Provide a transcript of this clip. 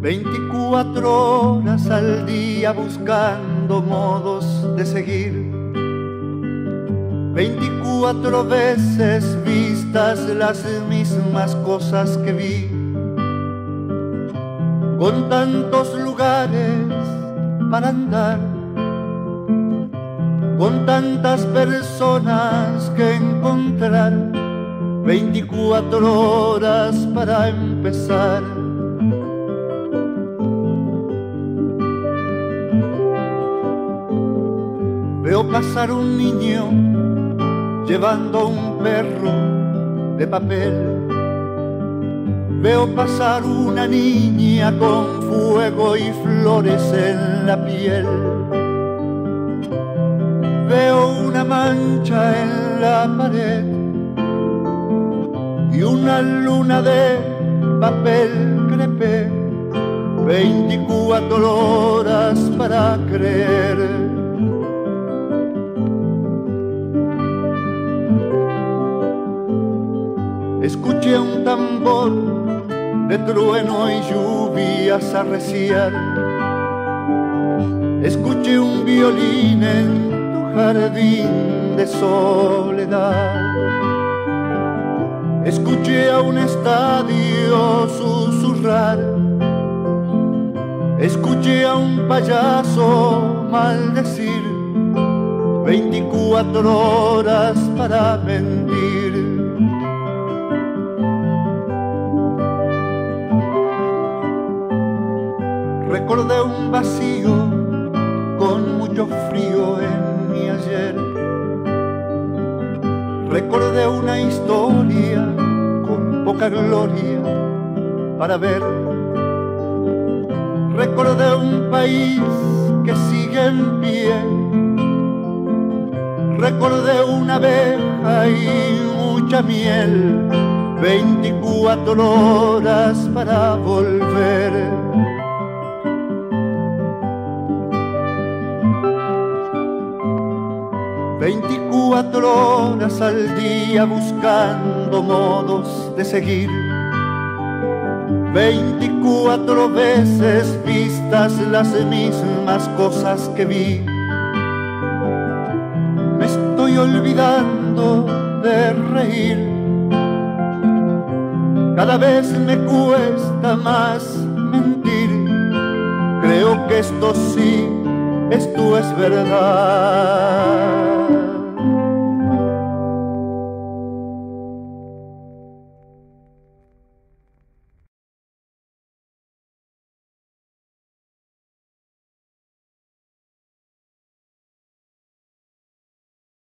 24 horas al día buscando modos de seguir. 24 veces vistas las mismas cosas que vi. Con tantos lugares para andar. Con tantas personas que encontrar. 24 horas para empezar. Veo pasar un niño llevando un perro de papel. Veo pasar una niña con fuego y flores en la piel. Veo una mancha en la pared y una luna de papel crepé. 24 horas para creer. Escuché un tambor de trueno y lluvias arreciar. Escuché un violín en tu jardín de soledad. Escuché a un estadio susurrar. Escuché a un payaso maldecir. 24 horas para mentir. Recordé un vacío con mucho frío en mi ayer. Recordé una historia con poca gloria para ver. Recordé un país que sigue en pie. Recordé una abeja y mucha miel. 24 horas para volver. 24 horas al día buscando modos de seguir. 24 veces vistas las mismas cosas que vi. Me estoy olvidando de reír. Cada vez me cuesta más mentir. Creo que esto sí, esto es verdad.